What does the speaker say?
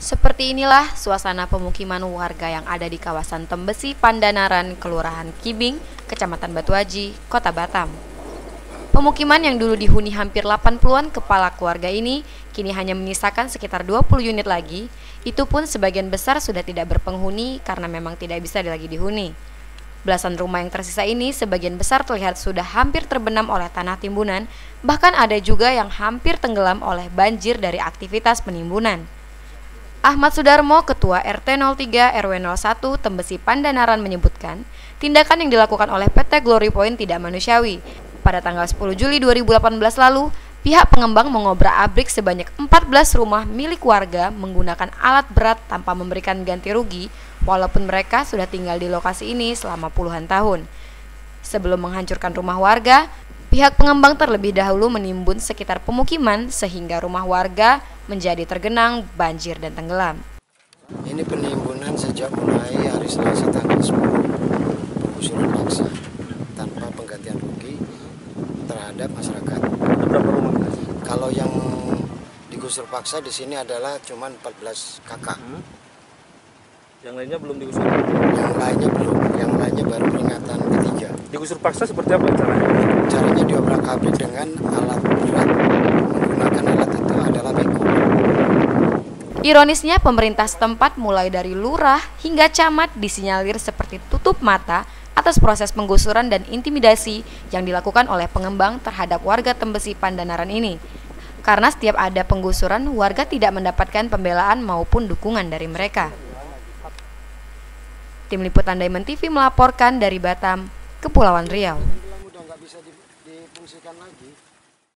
Seperti inilah suasana pemukiman warga yang ada di kawasan Tembesi, Pandanaran, Kelurahan Kibing, Kecamatan Batuaji, Kota Batam. Pemukiman yang dulu dihuni hampir 80-an kepala keluarga ini kini hanya menyisakan sekitar 20 unit lagi, itu pun sebagian besar sudah tidak berpenghuni karena memang tidak bisa lagi dihuni. Belasan rumah yang tersisa ini sebagian besar terlihat sudah hampir terbenam oleh tanah timbunan, bahkan ada juga yang hampir tenggelam oleh banjir dari aktivitas penimbunan. Ahmad Sudarmo, Ketua RT 03 RW 01 Tembesi Pandanaran menyebutkan, tindakan yang dilakukan oleh PT Glory Point tidak manusiawi. Pada tanggal 10 Juli 2018 lalu, pihak pengembang mengobrak-abrik sebanyak 14 rumah milik warga menggunakan alat berat tanpa memberikan ganti rugi, walaupun mereka sudah tinggal di lokasi ini selama puluhan tahun. Sebelum menghancurkan rumah warga, pihak pengembang terlebih dahulu menimbun sekitar pemukiman sehingga rumah warga menjadi tergenang banjir dan tenggelam. Ini penimbunan sejak mulai hari Selasa tanggal 10 pengusuran paksa tanpa penggantian rugi terhadap masyarakat. Berapa rumah? Kalau yang digusur paksa di sini adalah cuma 14 kakak. Hmm. Yang lainnya belum digusur. Yang lainnya belum, yang lainnya baru peringatan. Digusur paksa seperti apa caranya? Caranya diobrak-abrik dengan alat berat. Menggunakan alat itu adalah beko. Ironisnya, pemerintah setempat mulai dari lurah hingga camat disinyalir seperti tutup mata atas proses penggusuran dan intimidasi yang dilakukan oleh pengembang terhadap warga Tembesi Pandanaran ini. Karena setiap ada penggusuran, warga tidak mendapatkan pembelaan maupun dukungan dari mereka. Tim Liputan Diamond TV melaporkan dari Batam, Kepulauan Riau.